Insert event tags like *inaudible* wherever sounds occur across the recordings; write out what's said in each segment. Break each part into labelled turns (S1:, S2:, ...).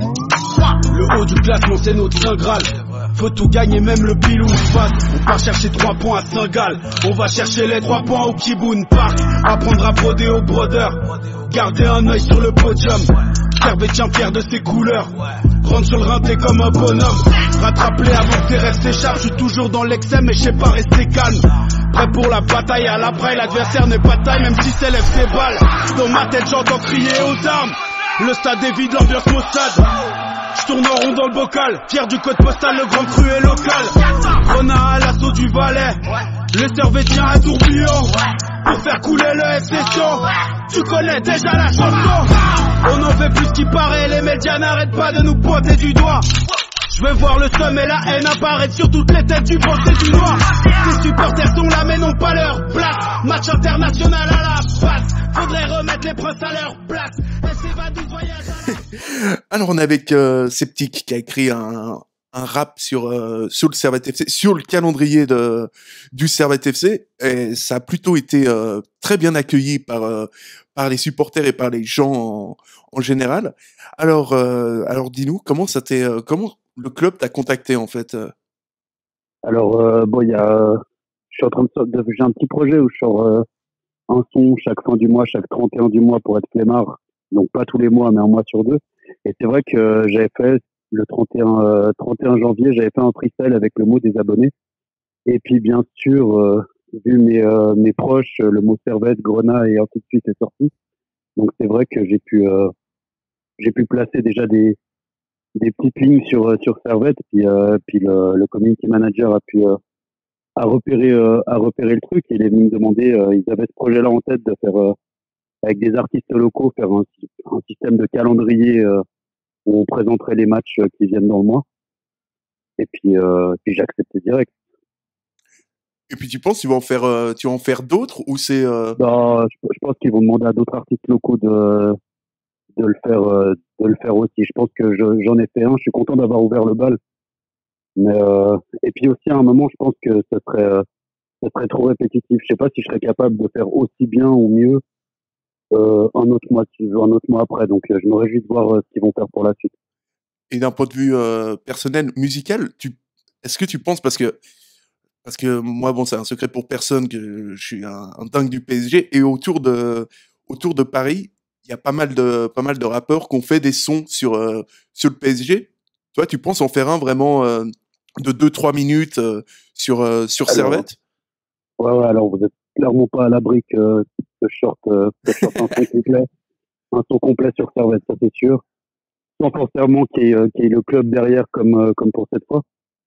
S1: Le haut du classement, c'est notre saint Graal. Faut tout gagner, même le pilou passe. On part chercher 3 points à Saint-Gall. On va chercher les 3 points au Kiboun Park. Apprendre à broder au brodeur. Garder un œil sur le podium. Servetien fier de ses couleurs. Prendre sur le rinté comme un bonhomme. Rattraper avant que tes rêves s'échappent. Je suis toujours dans l'excès, mais je sais pas rester calme. Prêt pour la bataille à l'après, l'adversaire n'est pas taille, même si s'élève ses balles. Dans ma tête, j'entends crier aux armes. Le stade est vide, l'ambiance maussade. Je tourne en rond dans le bocal, fier du code postal, le grand cru est local. Renard à l'assaut du Valais, le servetien à tourbillon. Pour faire couler le FC tu connais déjà la chanson. On en fait plus qu'il paraît, les médias n'arrêtent pas de nous pointer du doigt. Je veux voir le seum et la haine apparaître sur toutes les têtes du et du noir. Tes supporters sont là mais n'ont pas leur place. Match international à la face. Faudrait remettre les princes à leur place. *laughs*
S2: Alors on est avec euh, Sceptique qui a écrit un, un rap sur euh, sur le Servette FC, sur le calendrier de du Servette FC, et ça a plutôt été euh, très bien accueilli par euh, par les supporters et par les gens en, en général. Alors alors dis-nous comment ça t'est comment le club t'a contacté en fait.
S3: Alors bon il y a je suis en train de, j'ai un petit projet où je sors un son chaque fin du mois, chaque 31 du mois pour être flemmard. Donc pas tous les mois, mais un mois sur deux. Et c'est vrai que j'avais fait le 31, 31 euh, janvier, j'avais fait un freestyle avec le mot des abonnés. Et puis bien sûr, euh, vu mes, euh, mes proches, le mot servette, grenat et ainsi de suite est sorti. Donc c'est vrai que j'ai pu j'ai pu placer déjà des des petites lignes sur sur servette puis puis le, le community manager a pu à repérer à repérer le truc. Il est venu me demander, ils avaient ce projet-là en tête de faire avec des artistes locaux faire un, un système de calendrier où on présenterait les matchs qui viennent dans le mois. Et puis, euh, puis j'ai accepté direct.
S2: Et puis tu penses qu'ils vont en faire, euh, tu vas en faire d'autres ou c'est euh...
S3: bah, je, je, pense qu'ils vont demander à d'autres artistes locaux de de le faire, euh, de le faire aussi. Je pense que j'en ai fait un. Je suis content d'avoir ouvert le bal. Mais euh, et puis aussi à un moment, je pense que ça serait, ça serait trop répétitif. Je sais pas si je serais capable de faire aussi bien ou mieux euh, un autre mois, un autre mois après. Donc, euh, je me réjouis de voir euh, ce qu'ils vont faire pour la suite.
S2: Et d'un point de vue personnel, musical, tu, est-ce que tu penses parce que parce que moi, bon, c'est un secret pour personne que je suis un, dingue du PSG et autour de autour de Paris, il y a pas mal de pas mal de rappeurs qui ont fait des sons sur sur le PSG. Toi, tu penses en faire un vraiment de 2-3 minutes sur sur Servette?
S3: Ouais, ouais. Alors vous êtes clairement pas à l'abri que, que je sorte, euh, un son complet, un complet sur Servette, ça c'est sûr. Sans forcément qu'il y, ait, le club derrière comme, euh, comme pour cette fois.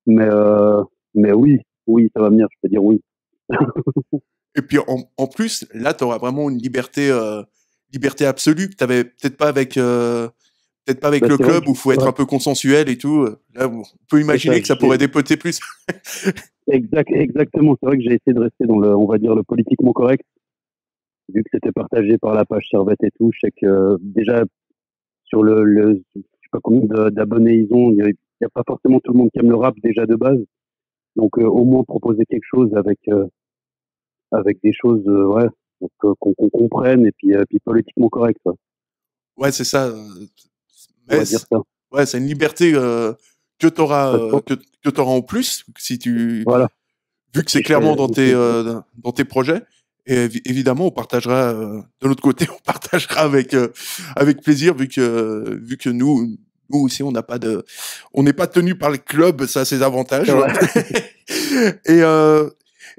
S3: Mais, euh, mais oui, oui, ça va venir, je peux dire oui. *laughs*
S2: Et puis en, en plus, là, tu auras vraiment une liberté, euh, liberté absolue que tu n'avais peut-être pas avec, euh, peut-être pas avec bah, le club où il faut être un peu consensuel et tout. Là, on peut imaginer que ça pourrait dépoter plus. *laughs*
S3: exact, exactement. C'est vrai que j'ai essayé de rester dans le, on va dire, le politiquement correct. Vu que c'était partagé par la page Servette et tout, je sais que déjà sur le, le je sais pas combien d'abonnés ils ont, il n'y a, pas forcément tout le monde qui aime le rap déjà de base. Donc euh, au moins proposer quelque chose avec euh, avec des choses, euh, ouais, qu'on comprenne et puis, puis politiquement correct.
S2: Ouais, ouais c'est ça Ouais, c'est une liberté euh, que tu auras, euh, que, que auras en plus si tu.
S3: Voilà.
S2: Vu que c'est clairement dans tes, euh, dans tes projets. Et évidemment, on partagera de l'autre côté, *laughs* on partagera avec avec plaisir, vu que vu que nous nous aussi, on n'a pas de, on n'est pas tenu par le club, ça a ses avantages. *laughs* et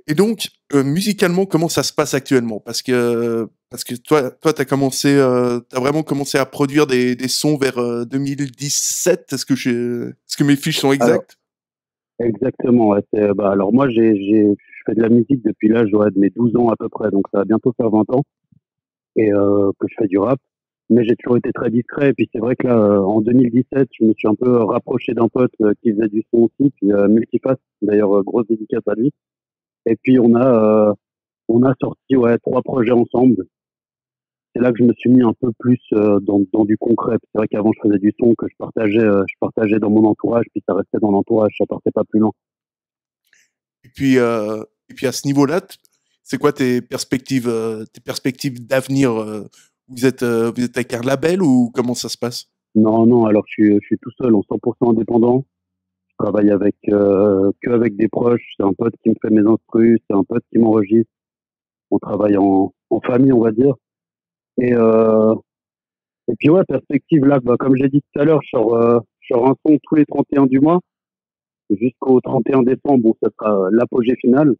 S2: et donc musicalement, comment ça se passe actuellement? Parce que parce que toi, toi, t'as commencé, euh, t'as vraiment commencé à produire des, des sons vers 2017. Euh, est-ce que j'ai, est-ce que mes fiches sont exactes?
S3: Exactement. Ouais, bah, alors moi, j'ai, j'ai, je fais de la musique depuis l'âge de mes 12 ans à peu près, donc ça va bientôt faire 20 ans, et euh, que je fais du rap. Mais j'ai toujours été très discret. Et puis c'est vrai que là, en 2017, je me suis un peu rapproché d'un pote qui faisait du son aussi, puis Multiface, d'ailleurs grosse dédicace à lui. Et puis on a on a sorti ouais trois projets ensemble c'est là que je me suis mis un peu plus euh, dans, dans, du concret. C'est vrai qu'avant, je faisais du son que je partageais, euh, je partageais dans mon entourage, puis ça restait dans l'entourage, ça partait pas plus loin.
S2: Et puis, euh, et puis à ce niveau-là, c'est quoi tes perspectives, tes perspectives d'avenir Vous êtes, vous êtes avec un label ou comment ça se passe?
S3: Non, non, alors je suis, je suis tout seul, en 100% indépendant. Je travaille avec euh, que avec des proches. C'est un pote qui me fait mes instrus, c'est un pote qui m'enregistre. On travaille en, en famille, on va dire. Et euh, et puis ouais, perspective là, bah, comme j'ai dit tout à l'heure, sors, euh, sors un son tous les 31 du mois jusqu'au 31 décembre. Bon, ça sera l'apogée finale.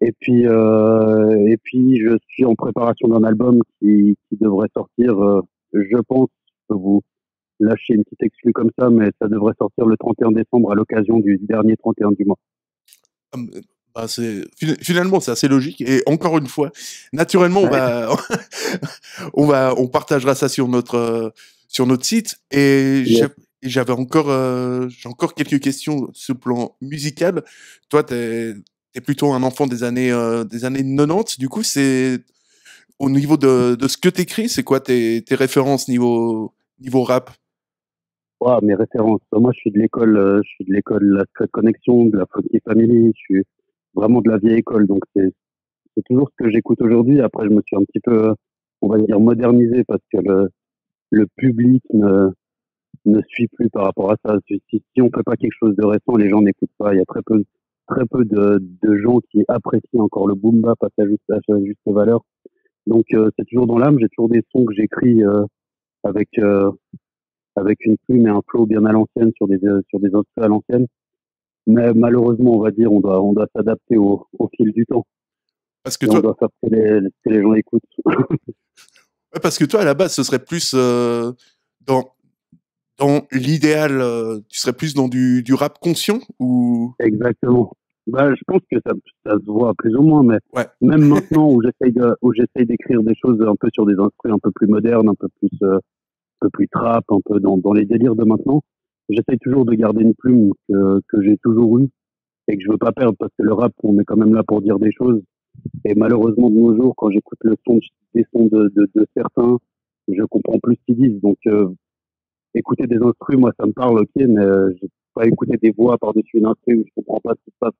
S3: Et puis euh, et puis je suis en préparation d'un album qui, qui devrait sortir. euh, je pense que vous lâcher une petite exclue comme ça, mais ça devrait sortir le 31 décembre à l'occasion du dernier 31 du mois.
S2: Bah, finalement c'est assez logique et encore une fois naturellement on
S3: Ouais.
S2: va *laughs* on va on partagera ça sur notre euh, sur notre site et j'avais encore euh, j'ai encore quelques questions sur le plan musical toi t'es es plutôt un enfant des années euh, des années 90 du coup c'est au niveau de, de ce que t'écris c'est quoi tes, tes références niveau niveau rap?
S3: Ouais, mes références. Moi, je suis de l'école, je suis de l'école la Secret Connection, de la Funky Family. Je suis vraiment de la vieille école, donc c'est toujours ce que j'écoute aujourd'hui. Après, je me suis un petit peu, on va dire, modernisé parce que le le public ne ne suit plus par rapport à ça. Si, si on fait pas quelque chose de récent, les gens n'écoutent pas. Il y a très peu très peu de, de gens qui apprécient encore le boom bap à sa juste juste valeur. Donc euh, c'est toujours dans l'âme. J'ai toujours des sons que j'écris euh, avec euh, avec une plume et un flow bien à l'ancienne sur des euh, sur des à l'ancienne. Mais malheureusement, on va dire, on doit on doit s'adapter au, au fil du temps.
S2: parce que
S3: Et
S2: toi
S3: on doit que les, que les gens écoutent. *laughs*
S2: Parce que toi, à la base, ce serait plus euh, dans, dans l'idéal, euh, tu serais plus dans du, du rap conscient ou?
S3: Exactement. Bah, je pense que ça, ça se voit plus ou moins, mais
S2: Ouais. *laughs*
S3: même maintenant où j'essaye de, où j'essaye d'écrire des choses un peu sur des instruments un peu plus modernes, un peu plus, euh, un peu plus trap, un peu dans, dans les délires de maintenant, j'essaye toujours de garder une plume que, que j'ai toujours eue et que je veux pas perdre parce que le rap, on est quand même là pour dire des choses. Et malheureusement, de nos jours, quand j'écoute le son, des sons de, de, de certains, je comprends plus ce qu'ils disent. Donc, euh, écouter des instruments, moi, ça me parle, ok, mais euh, j'ai pas écouter des voix par-dessus une instru où je comprends pas ce qui se passe.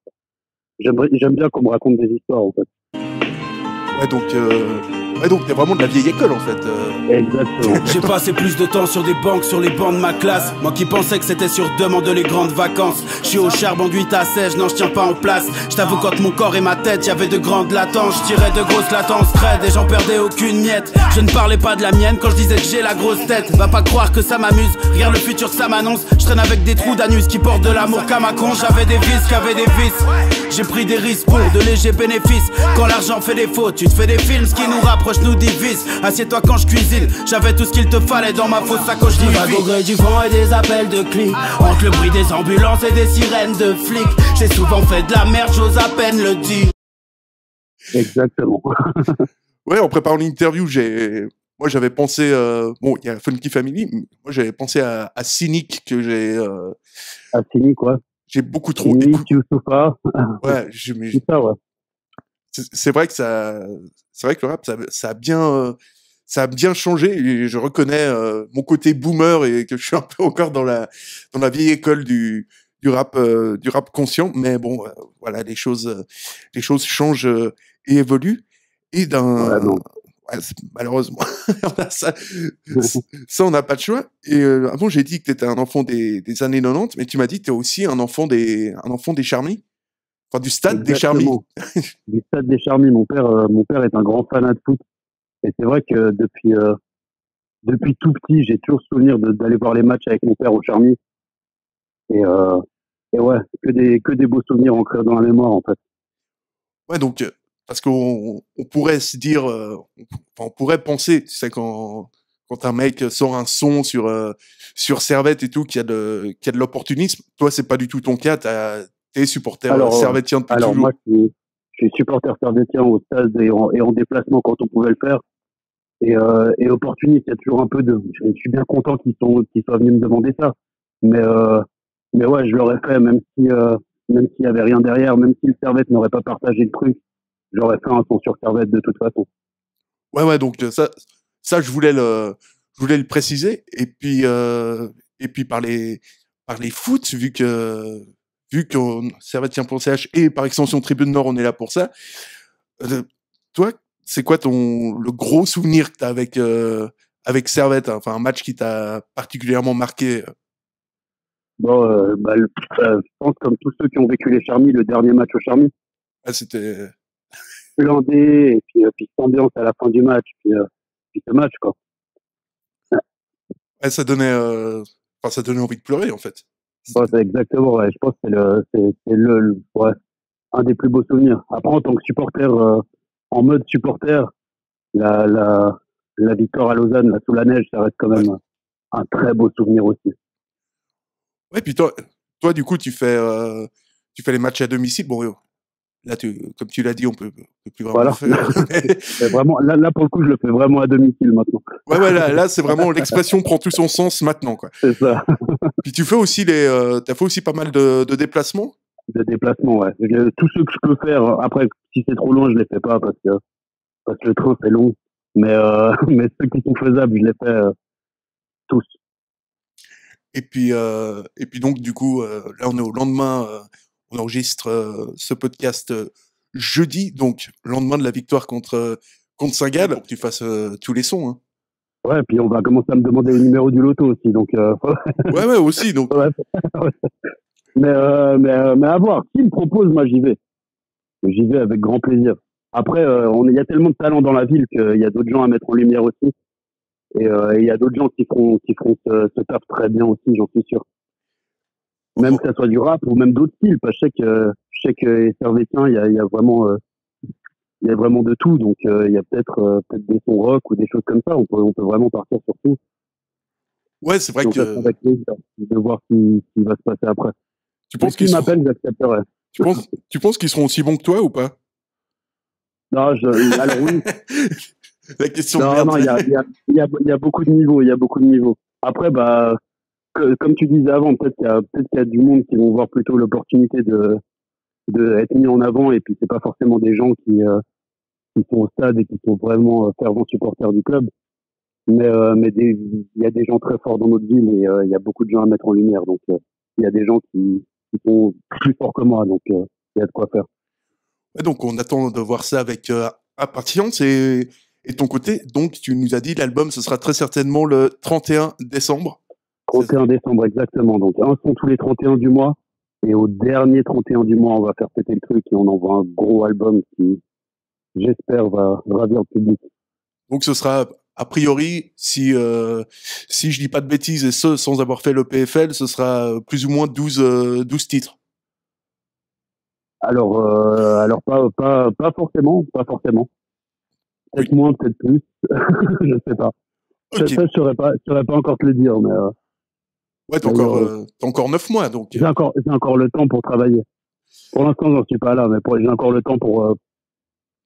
S3: J'aime bien qu'on me raconte des histoires, en fait.
S2: ouais donc euh, ouais donc t'es vraiment de la vieille école en fait. euh.
S3: Exactement.
S1: J'ai passé plus de temps sur des banques, sur les bancs de ma classe. Moi qui pensais que c'était sur demande les grandes vacances. Je suis au charbon d'huile à sèche, non je tiens pas en place. Je t'avoue quand mon corps et ma tête, y avait de grandes latences. Je tirais de grosses latences craides et j'en perdais aucune miette. Je ne parlais pas de la mienne quand je disais que j'ai la grosse tête. Va pas croire que ça m'amuse, regarde le futur que ça m'annonce. Je traîne avec des trous d'anus qui portent de l'amour comme un con. J'avais des vices, qu'avait des vices. J'ai pris des risques pour de légers bénéfices. Quand l'argent fait défaut, tu te fais des films, ce qui nous rapproche nous divise. Assieds-toi quand je cuisine, j'avais tout ce qu'il te fallait dans ma fausse sacoche
S4: vague au gré du vent et des appels de clics
S1: Entre le bruit des ambulances et des sirènes de flics J'ai souvent fait de la merde, j'ose à peine le dire
S3: Exactement. *laughs*
S2: Ouais, en préparant l'interview, j'ai moi j'avais pensé euh, bon il y a Funky Family, mais moi j'avais pensé à, à Cynic que j'ai euh,
S3: À Sini, quoi.
S2: j'ai beaucoup trop écouté.
S3: Youssoufa.
S2: Ouais,
S3: ça, ouais.
S2: C'est vrai que ça c'est vrai que le rap ça, ça a bien ça a bien changé et je reconnais euh, mon côté boomer et que je suis un peu encore dans la dans la vieille école du du rap euh, du rap conscient. Mais bon euh, voilà les choses les choses changent et évoluent. Et d'un
S3: Ouais,
S2: ouais, malheureusement *laughs* ça ça on n'a pas de choix. Et avant j'ai dit que tu étais un enfant des, des années 90 mais tu m'as dit que tu es aussi un enfant des un enfant des Charmy enfin du stade des
S3: Exactement. du stade des Charmy. Mon père, euh, mon père est un grand fanat de foot. Et c'est vrai que depuis, euh, depuis tout petit, j'ai toujours souvenir d'aller voir les matchs avec mon père au Charmy. Et, euh, et ouais, que des, que des beaux souvenirs ancrés dans la mémoire, en fait.
S2: Ouais, donc, parce qu'on on pourrait se dire, on, pourrait penser, tu sais, quand, quand un mec sort un son sur, euh, sur Servette et tout, qu'il y a de, a de l'opportunisme, toi, c'est pas du tout ton cas, t'as- supporter
S3: Alors,
S2: Alors, servettien depuis
S3: Alors
S2: toujours.
S3: moi, je suis, je suis supporter servétien au stade et en, et en déplacement quand on pouvait le faire. Et, euh, et opportuniste, il y a toujours un peu de... Je suis bien content qu'ils sont, qu'ils soient venus me demander ça. Mais, euh, mais ouais, je l'aurais fait, même si euh, même s'il y avait rien derrière, même si le servette n'aurait pas partagé le truc, j'aurais fait un son sur servette de toute façon.
S2: Ouais, ouais, donc euh, ça, ça, je voulais le, je voulais le préciser. Et puis, euh, et puis par les, par les foot, vu que, vu qu'on servettien.ch et par extension Tribune Nord, on est là pour ça. euh, toi, c'est quoi ton, le gros souvenir que t'as avec, euh, avec Servette, hein, enfin un match qui t'a particulièrement marqué.
S3: Bon, euh, bah, le- euh, je pense comme tous ceux qui ont vécu les Charmy, le dernier match au Charmy,
S2: Ah, c'était *laughs*
S3: landais et puis, puis cette ambiance à la fin du match, puis, puis ce match quoi.
S2: ouais, ça donnait, enfin ça donnait envie de pleurer en fait.
S3: Ouais, exactement, ouais. Je pense que c'est le, c'est, le, ouais, un des plus beaux souvenirs. Après, en tant que supporter, euh, en mode supporter, la, la, la victoire à Lausanne, là, sous la neige, ça reste quand même un très beau souvenir aussi.
S2: Ouais, puis toi, toi du coup tu fais, euh, tu fais les matchs à domicile. Bon, là tu, comme tu l'as dit, on peut, on peut plus vraiment
S3: Voilà.
S2: faire. *laughs* *laughs*
S3: Vraiment, là, là, pour le coup, je le fais vraiment à domicile maintenant.
S2: ouais, ouais, là, là c'est vraiment l'expression prend tout son sens maintenant quoi.
S3: C'est ça. *laughs*
S2: Puis tu fais aussi les, euh, t'as fait aussi pas mal de, de déplacements?
S3: De déplacement, ouais. Je- Tous ceux que je peux faire, après, si c'est trop loin, je les fais pas parce que, parce que le train, c'est long. Mais, euh, mais ceux qui sont faisables, je les fais euh, tous.
S2: Et puis, euh, et puis donc, du coup, euh, là, on est au lendemain, euh, on enregistre euh, ce podcast euh, jeudi, donc lendemain de la victoire contre, euh, contre Saint-Gall. Faut que tu fasses tous les sons. Hein.
S3: Ouais, puis on va commencer à me demander les numéros du loto aussi. Donc, euh, *laughs*
S2: Ouais, ouais, aussi. Donc,
S3: Ouais. *laughs* mais, euh, mais, euh, mais à voir. Qui me propose, moi, j'y vais. J'y vais avec grand plaisir. Après, il y a tellement de talent dans la ville qu'il y a d'autres gens à mettre en lumière aussi. Et et il y a d'autres gens qui feront, qui feront ce, ce taf très bien aussi, j'en suis sûr. Même que ça soit du rap ou même d'autres styles. Parce que je sais que, je sais que les Servétiens, il y a, y a vraiment, euh, il y a vraiment de tout. Donc, euh, il y a peut-être, euh, peut-être des sons rock ou des choses comme ça. On peut, on peut vraiment partir sur tout.
S2: ouais, c'est vrai
S3: Donc,
S2: que
S3: avec de voir ce qui, qui va se passer après.
S2: tu penses
S3: Qui
S2: qu'ils seront,
S3: m'appelle, j'accepterai.
S2: tu penses, tu penses qu'ils seront aussi bons que toi ou pas?
S3: Non, je, alors oui. *laughs*
S2: La question de
S3: Non,
S2: merde.
S3: non, il y a, il y, a, il y, a, il y a beaucoup de niveaux, il y a beaucoup de niveaux. Après, bah, que- comme tu disais avant, peut-être qu'il y a, peut-être qu'il y a du monde qui vont voir plutôt l'opportunité de, être mis en avant et puis c'est pas forcément des gens qui, euh, sont au stade et qui sont vraiment euh, fervents supporters du club. Mais, euh, il y a des gens très forts dans notre ville et euh, il y a beaucoup de gens à mettre en lumière. Donc, euh, il y a des gens qui, sont plus forts que moi. Donc, euh, il y a de quoi faire.
S2: Donc, on attend de voir ça avec euh, impatience. Et, et ton côté, donc, tu nous as dit l'album, ce sera très certainement le 31 décembre.
S3: 31 décembre, exactement. Donc, un son tous les 31 du mois. Et au dernier 31 du mois, on va faire péter le truc et on envoie un gros album qui, j'espère, va ravir le public.
S2: Donc ce sera a priori, si euh, si je dis pas de bêtises et ce sans avoir fait le PFL, ce sera euh, plus ou moins 12 euh, 12 titres.
S3: Alors, euh, alors pas, pas, pas forcément, pas forcément. Peut-être moins, peut-être plus. *laughs* je sais pas. Ça, ça, je saurais pas, je saurais pas encore te le dire, mais euh,
S2: Ouais, t'as encore euh, encore 9 mois donc.
S3: j'ai encore, encore le temps pour travailler. Pour l'instant, j'en suis pas là, mais j'ai encore le temps pour. euh,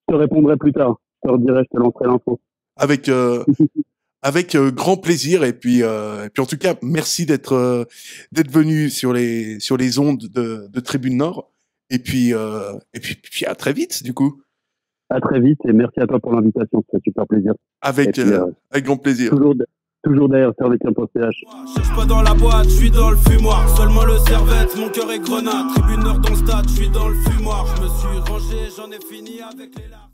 S3: je te répondrai plus tard. Je te redirai, je te lancerai l'info.
S2: avec euh, *laughs* avec euh, grand plaisir et puis euh, et puis en tout cas merci d'être euh, d'être venu sur les sur les ondes de, de Tribune Nord et puis euh, et puis, puis à très vite du coup
S3: À très vite et merci à toi pour l'invitation. Ça fait super plaisir.
S2: avec
S3: puis,
S2: euh,
S3: euh,
S2: avec grand plaisir.
S3: Toujours, toujours derrière servetien.ch.
S4: Cherche pas dans la boîte, je suis dans le fumoir. Seulement le servette, mon cœur est grenade. Tribune nord dans le stade, je suis dans le fumoir. Je me suis rangé, j'en ai fini avec les larmes.